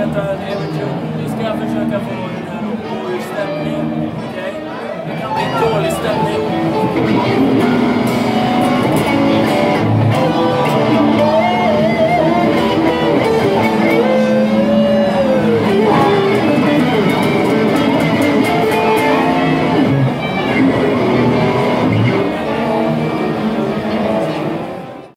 heter Evert Kron. Vi ska försöka få den här att gå ur stämning. Okej? Okay? Det kan bli dålig stämning.